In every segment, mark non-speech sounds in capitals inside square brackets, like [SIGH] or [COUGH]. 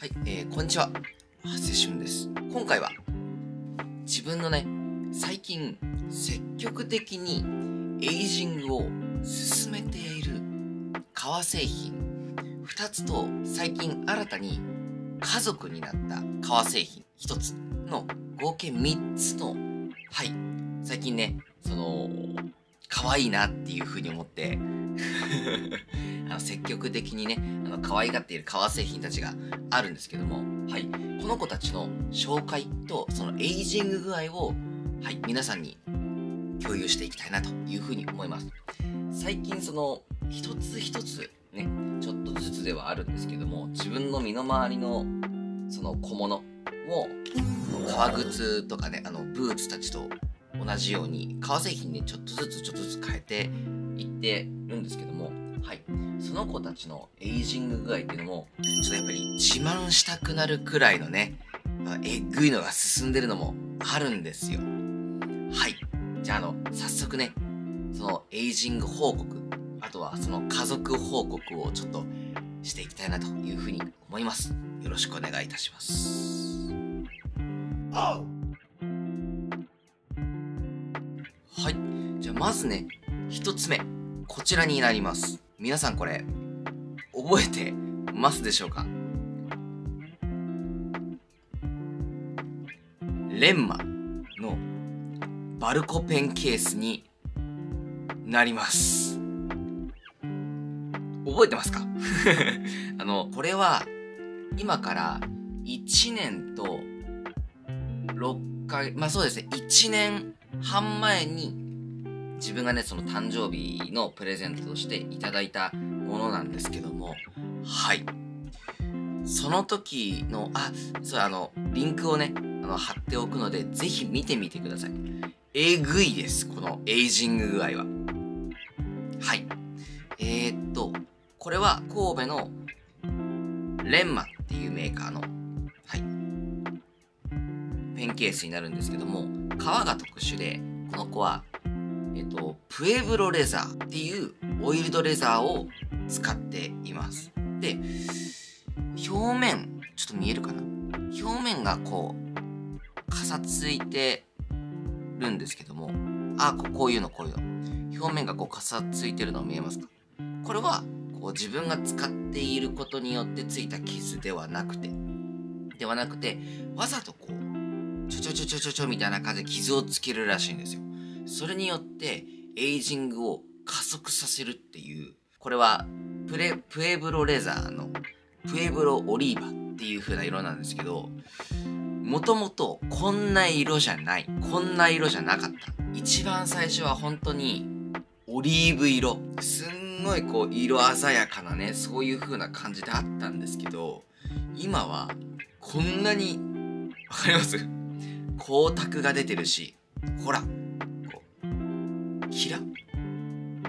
はい、えー、こんにちは。長谷俊です。今回は、自分のね、最近、積極的にエイジングを進めている革製品2つと、最近新たに家族になった革製品1つの合計3つの、はい、最近ね、その、可愛いなっていう風に思ってあの積極的にね、あの可愛がっている革製品たちがあるんですけども、はい、この子たちの紹介とそのエイジング具合を、はい、皆さんに共有していきたいなという風に思います。最近その一つ一つね、ちょっとずつではあるんですけども、自分の身の回りのその小物を革靴とかね、あのブーツたちと同じように革製品ねちょっとずつちょっとずつ変えていってるんですけどもはい。その子たちのエイジング具合っていうのもちょっとやっぱり自慢したくなるくらいのねえぐいのが進んでるのもあるんですよ。はい。じゃああの早速ねそのエイジング報告あとはその家族報告をちょっとしていきたいなというふうに思います。よろしくお願いいたします。はい。じゃあまずね、一つ目。こちらになります。皆さんこれ、覚えてますでしょうか？レンマのバルコペンケースになります。覚えてますか？[LAUGHS] あの、これは今から1年と6回、まあそうですね、1年半前に自分がね、その誕生日のプレゼントとしていただいたものなんですけども、はい。その時の、あ、そう、あの、リンクをね、あの、貼っておくので、ぜひ見てみてください。えぐいです、このエイジング具合は。はい。えー、っと、これは神戸のレンマっていうメーカーの、はい、ペンケースになるんですけども、革が特殊で、この子は、えっと、プエブロレザーっていうオイルドレザーを使っています。で、表面、ちょっと見えるかな？表面がこう、かさついてるんですけども、あ、こういうの、こういうの。表面がこうかさついてるの見えますか？これは、こう自分が使っていることによってついた傷ではなくて、ではなくて、わざとこう、ちょちょちょちょちょちょみたいな感じで傷をつけるらしいんですよ。それによって、エイジングを加速させるっていう、これは、プレ、プエブロレザーの、プエブロオリーバっていう風な色なんですけど、もともとこんな色じゃない。こんな色じゃなかった。一番最初は本当に、オリーブ色。すんごいこう、色鮮やかなね、そういう風な感じであったんですけど、今は、こんなに、わかります？光沢が出てるし、ほら、こう、キラ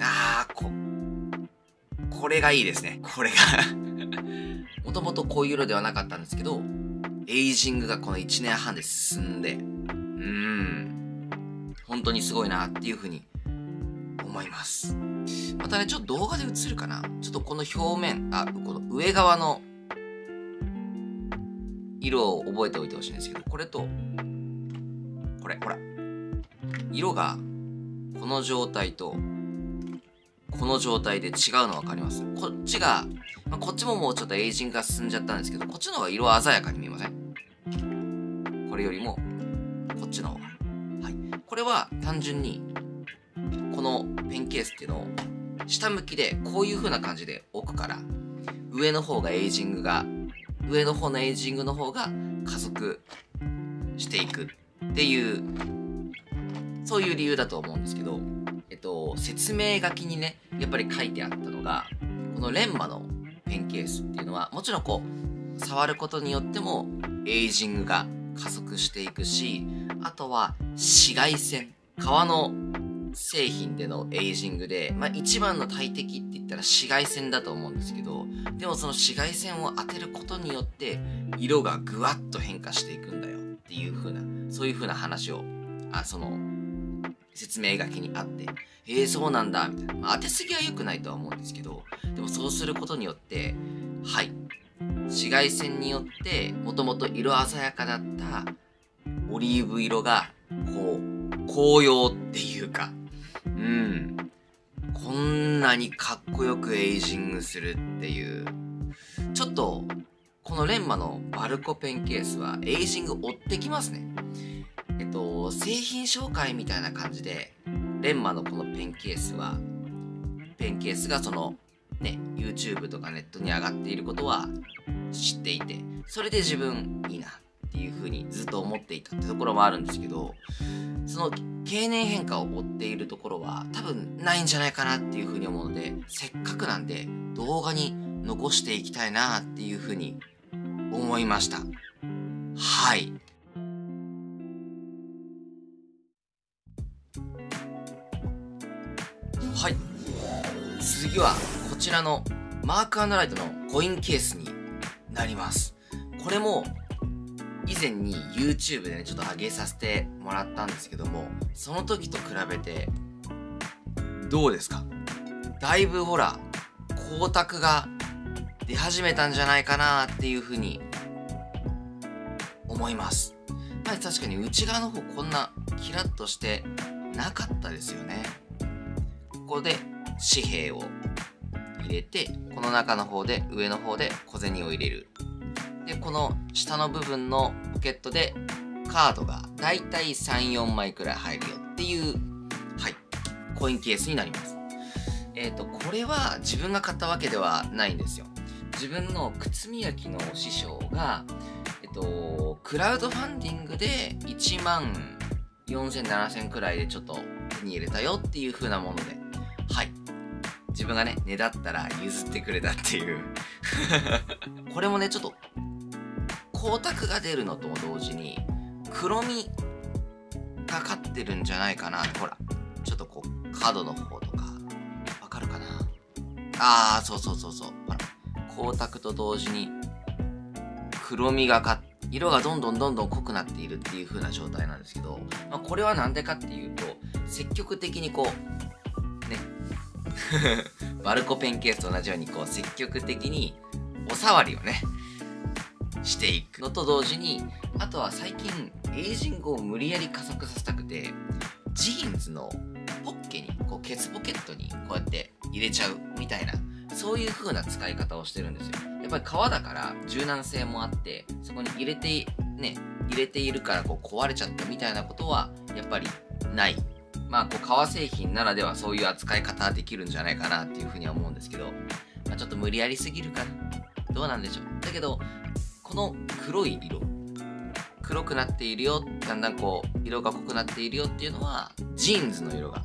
あー、こ、これがいいですね。これが。もともとこういう色ではなかったんですけど、エイジングがこの1年半で進んで、うーん、本当にすごいなっていうふうに思います。またね、ちょっと動画で映るかなちょっとこの表面、あ、この上側の色を覚えておいてほしいんですけど、これと、これ、ほら。色が、この状態と、この状態で違うの分かります？こっちが、まあ、こっちももうちょっとエイジングが進んじゃったんですけど、こっちの方が色鮮やかに見えません？これよりも、こっちの方が。はい。これは単純に、このペンケースっていうのを、下向きでこういう風な感じで置くから、上の方がエイジングが、上の方のエイジングの方が加速していくっていう、そういう理由だと思うんですけど、えっと、説明書きにね、やっぱり書いてあったのが、このレンマのペンケースっていうのは、もちろんこう、触ることによっても、エイジングが加速していくし、あとは紫外線。革の製品でのエイジングで、まあ一番の大敵って言ったら紫外線だと思うんですけど、でもその紫外線を当てることによって、色がぐわっと変化していくんだよっていう風な、そういう風な話を、あ、その、説明書きにあって、えー、そうなんだ、みたいな。まあ、当てすぎは良くないとは思うんですけど、でもそうすることによって、はい、紫外線によってもともと色鮮やかだったオリーブ色がこう紅葉っていうかうん。こんなにかっこよくエイジングするっていう。ちょっとこのレンマのバルコペンケースはエイジング追ってきますね。製品紹介みたいな感じでレンマのこのペンケースはペンケースがそのね YouTube とかネットに上がっていることは知っていてそれで自分いいなっていう風にずっと思っていたってところもあるんですけどその経年変化を追っているところは多分ないんじゃないかなっていう風に思うのでせっかくなんで動画に残していきたいなっていう風に思いました。はい。次はこちらのマークライトのコインケースになりますこれも以前に YouTube でね、ちょっと上げさせてもらったんですけども、その時と比べて、どうですか？だいぶほら、光沢が出始めたんじゃないかなっていうふうに思います。まあ確かに内側の方こんなキラッとしてなかったですよね。ここで紙幣を入れて、この中の方で、上の方で小銭を入れる。で、この下の部分のポケットでカードがだいたい3、4枚くらい入るよっていう、はい、コインケースになります。えっ、ー、と、これは自分が買ったわけではないんですよ。自分の靴磨きの師匠が、えっと、クラウドファンディングで1万4000、7000くらいでちょっと手に入れたよっていう風なもので、はい。自分がね、ねだったら譲ってくれたっていう。[LAUGHS] これもね、ちょっと光沢が出るのと同時に黒みがかってるんじゃないかな。ほらちょっとこう角の方とかわかるかな？あーそうそうそうそう。ほら光沢と同時に黒みがかっ色がどんどんどんどん濃くなっているっていう風な状態なんですけど、まあ、これはなんでかっていうと積極的にこうね [LAUGHS] バルコペンケースと同じようにこう積極的にお触りをねしていくのと同時にあとは最近エイジングを無理やり加速させたくてジーンズのポッケにこうケツポケットにこうやって入れちゃうみたいなそういう風な使い方をしてるんですよ。やっぱり革だから柔軟性もあってそこに入れてね入れているからこう壊れちゃったみたいなことはやっぱりない。まあこう革製品ならではそういう扱い方できるんじゃないかなっていうふうには思うんですけど、まあ、ちょっと無理やりすぎるかな。どうなんでしょう。だけどこの黒い色黒くなっているよだんだんこう色が濃くなっているよっていうのはジーンズの色が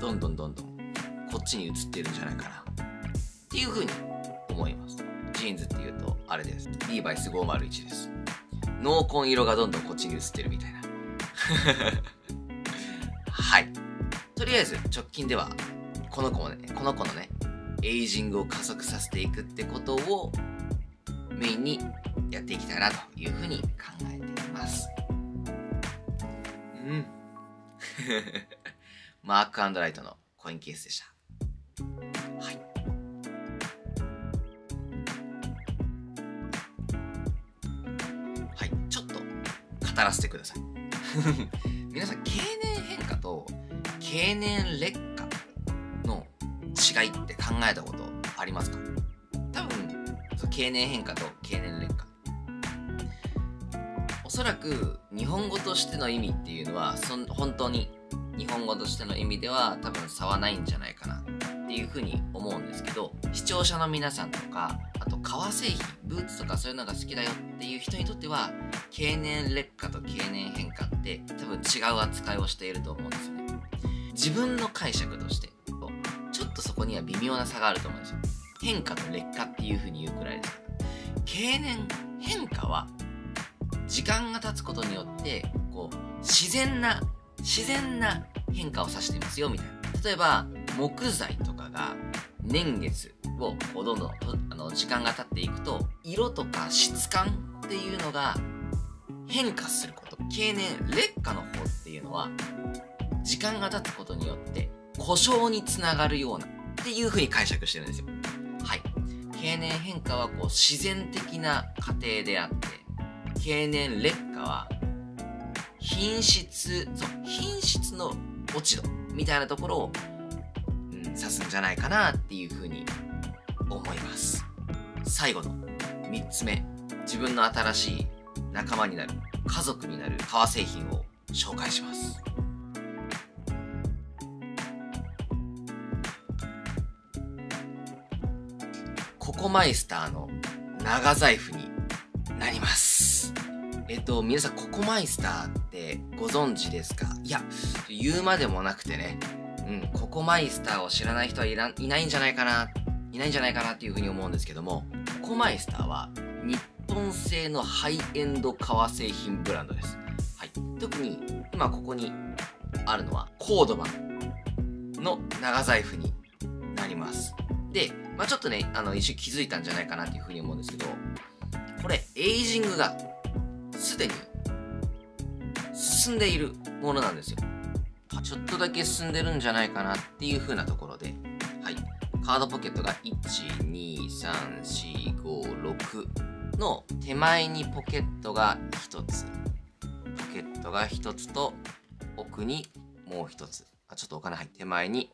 どんどんどんどんこっちに移ってるんじゃないかな。っていうふうに思います。ジーンズっていうとあれです。リーバイス501です。濃紺色がどんどんこっちに移ってるみたいな。はいとりあえず直近ではこの子もねこの子のねエイジングを加速させていくってことをメインにやっていきたいなというふうに考えています。うん。[LAUGHS] マークアンドライトのコインケースでした。はい。はい、ちょっと語らせてください。[LAUGHS] 皆さん、経年変化と経年劣化の違いって考えたことありますか？多分経年変化と経年劣化。おそらく日本語としての意味っていうのはそ本当に日本語としての意味では多分差はないんじゃないかな。っていうふうに思うんですけど視聴者の皆さんとかあと革製品ブーツとかそういうのが好きだよっていう人にとっては経年劣化と経年変化って多分違う扱いをしていると思うんですよね。自分の解釈としてちょっとそこには微妙な差があると思うんですよ。変化と劣化っていう風に言うくらいです。経年変化は時間が経つことによってこう自然な自然な変化を指していますよみたいな。例えば木材とかが年月をこうどんどんあの時間が経っていくと色とか質感っていうのが変化すること経年劣化の方っていうのは時間が経つことによって故障につながるようなっていう風に解釈してるんですよ。はい。経年変化はこう自然的な過程であって経年劣化は品質そう品質の落ち度みたいなところを、指すんじゃないかなっていうふうに思います。最後の3つ目自分の新しい仲間になる家族になる革製品を紹介します。ココマイスターの長財布になります。えっと皆さんココマイスターってご存知ですか？いや言うまでもなくてねうんココマイスターを知らない人はいらいないんじゃないかないないんじゃないかなっていうふうに思うんですけどもココマイスターは日本製のハイエンド革製品ブランドです。はい。特に今ここにあるのはコードバンの長財布になります。で、まあ、ちょっとね、あの、一瞬気づいたんじゃないかなっていうふうに思うんですけど、これ、エイジングがすでに進んでいるものなんですよ。ちょっとだけ進んでるんじゃないかなっていう風なところで、はい。カードポケットが1、2、3、4、5、6の手前にポケットが1つ。ポケットが1つと奥にもう1つ。あちょっとお金入って手前に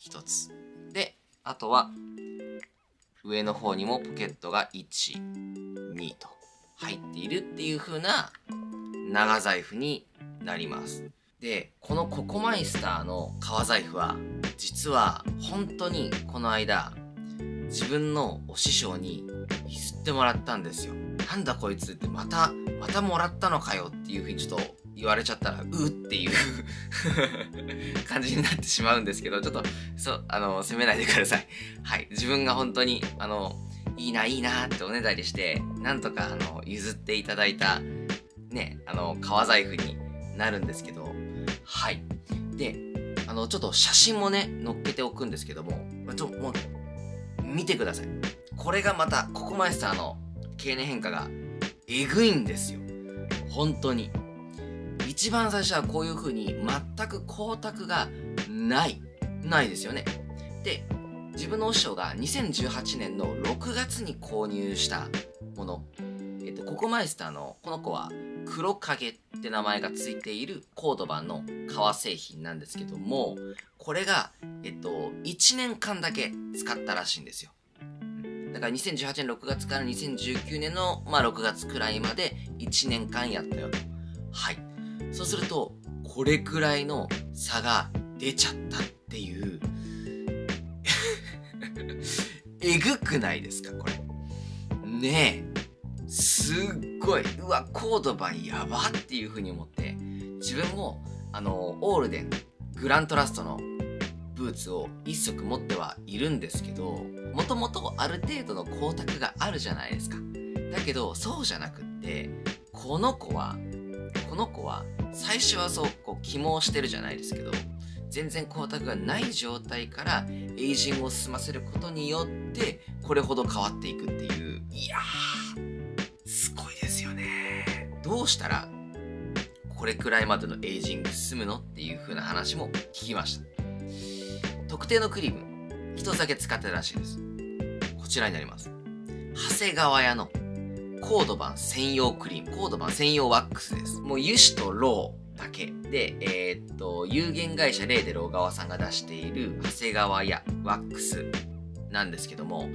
1つ。であとは上の方にもポケットが12と入っているっていう風な長財布になります。でこのココマイスターの革財布は実は本当にこの間自分のお師匠に譲ってもらったんですよ。なんだこいつってまた、またもらったのかよっていうふうにちょっと言われちゃったら、うっていう [LAUGHS] 感じになってしまうんですけど、ちょっと、そう、あの、責めないでください。はい。自分が本当に、あの、いいな、いいなっておねだりして、なんとか、あの、譲っていただいた、ね、あの、革財布になるんですけど、はい。で、あの、ちょっと写真もね、載っけておくんですけども、ちょ、もう、見てください。これがまた、ココマイスターの経年変化がえぐいんですよ。本当に。一番最初はこういう風に全く光沢がない。ないですよね。で、自分の師匠が2018年の6月に購入したもの。えっと、ココマイスターのこの子は黒影っって名前がついているコード版の革製品なんですけども、これが、えっと、1年間だけ使ったらしいんですよ。だから2018年6月から2019年の、まあ、6月くらいまで1年間やったよと。はい。そうすると、これくらいの差が出ちゃったっていう [LAUGHS] えぐくないですか、これ。ねえ。すっごい、うわ、コードバンやばっていう風に思って、自分も、あの、オールデン、グラントラストのブーツを1足持ってはいるんですけど、もともとある程度の光沢があるじゃないですか。だけど、そうじゃなくって、この子は、この子は、最初はそう、こう、肝をしてるじゃないですけど、全然光沢がない状態からエイジングを進ませることによってこれほど変わっていくっていういやーどうしたらこれくらいまでのエイジング進むのっていう風な話も聞きました。特定のクリーム一つだけ使ってたらしいです。こちらになります。長谷川屋のコード版専用クリーム。コード版専用ワックスです。もう油脂とローだけ。で、えー、っと、有限会社レーデロー川さんが出している長谷川屋ワックスなんですけども、はい。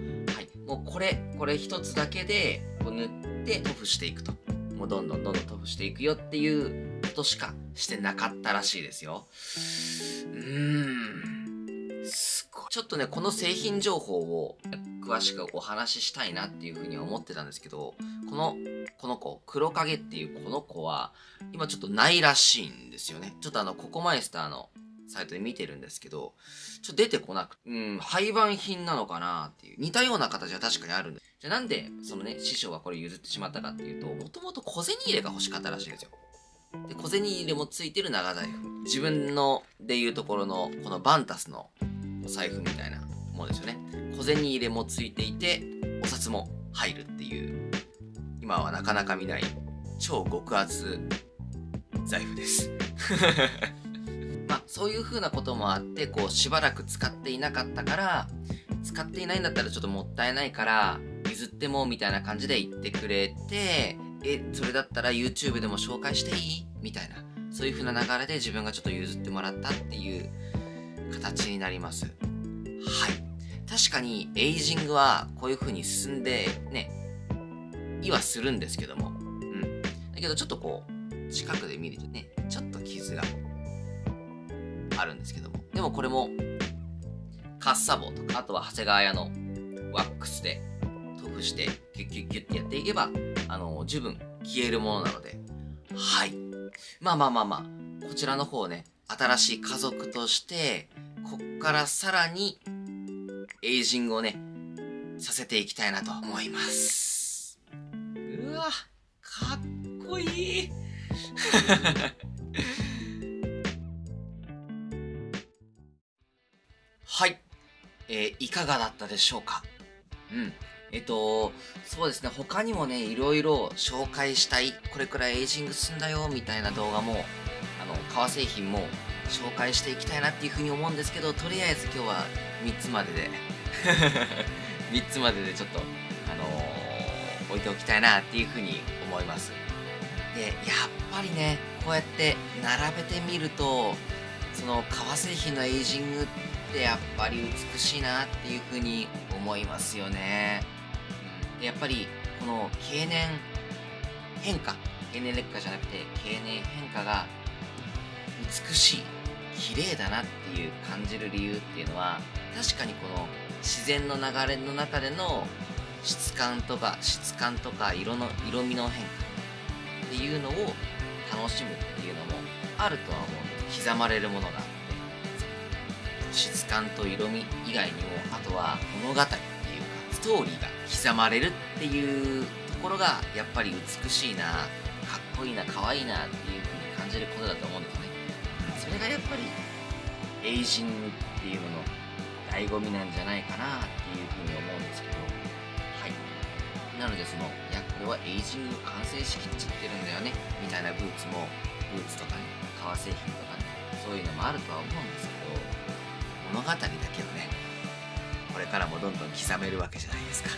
もうこれ、これ一つだけで、こう塗って塗布していくと。もうどんどんどんどん塗布していくよっていうことしかしてなかったらしいですよ。うーん。すごい。ちょっとね、この製品情報を詳しくお話ししたいなっていうふうに思ってたんですけど、この、この子、黒影っていうこの子は、今ちょっとないらしいんですよね。ちょっとあの、ココマイスターのサイトで見てるんですけど、ちょっと出てこなくてうん、廃盤品なのかなっていう。似たような形は確かにあるんです。じゃあなんで、そのね、師匠がこれ譲ってしまったかっていうと、もともと小銭入れが欲しかったらしいんですよ。で、小銭入れもついてる長財布。自分の、でいうところの、このバンタスのお財布みたいなものですよね。小銭入れもついていて、お札も入るっていう、今はなかなか見ない超極厚財布です。そういう風なこともあって、こう、しばらく使っていなかったから、使っていないんだったらちょっともったいないから譲ってもみたいな感じで言ってくれてえそれだったら YouTube でも紹介していい？みたいなそういう風な流れで自分がちょっと譲ってもらったっていう形になります。はい。確かにエイジングはこういう風に進んでねいはするんですけども。うん。だけどちょっとこう近くで見るとねちょっと傷があるんですけども。でもこれもカッサ棒とかあとは長谷川屋のワックスで塗布してキュッキュッキュッってやっていけばあの十分消えるものなので。はい。まあまあまあまあ。こちらの方ね新しい家族としてこっからさらにエイジングをねさせていきたいなと思います。うわかっこいいはい、[LAUGHS] えーいかがだったでしょうか？うん。えっと、そうですね、他にもね、いろいろ紹介したい、これくらいエイジング進んだよ、みたいな動画も、あの、革製品も紹介していきたいなっていうふうに思うんですけど、とりあえず今日は3つまでで、[LAUGHS] 3つまででちょっと、あのー置いておきたいなっていうふうに思います。で、やっぱりね、こうやって並べてみると、その革製品のエイジングってやっぱり美しいなっていうふうに思いますよね。でやっぱりこの経年変化経年劣化じゃなくて経年変化が美しい綺麗だなっていう感じる理由っていうのは確かにこの自然の流れの中での質感とか質感とか色の色味の変化っていうのを楽しむっていうのもあるとは思うんです刻まれるものがあって質感と色味以外にもあとは物語っていうかストーリーが刻まれるっていうところがやっぱり美しいなかっこいいな可愛いなっていう風に感じることだと思うんですね。それがやっぱりエイジングっていうのの醍醐味なんじゃないかなっていう風に思うんですけど。はい。なのでそのいやこれはエイジング完成しきっちゃってるんだよねみたいなブーツもブーツとかね革製品とかねそういうのもあるとは思うんですけど物語だけをねこれからもどんどん刻めるわけじゃないですか。[LAUGHS]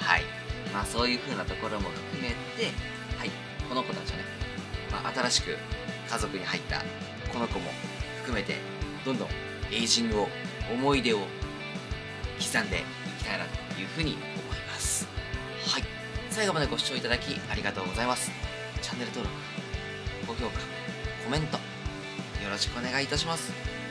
はい。まあそういう風なところも含めてはい。この子たちはね、まあ、新しく家族に入ったこの子も含めてどんどんエイジングを思い出を刻んでいきたいなというふうに思います。はい。最後までご視聴いただきありがとうございます。チャンネル登録高評価コメントよろしくお願いいたします。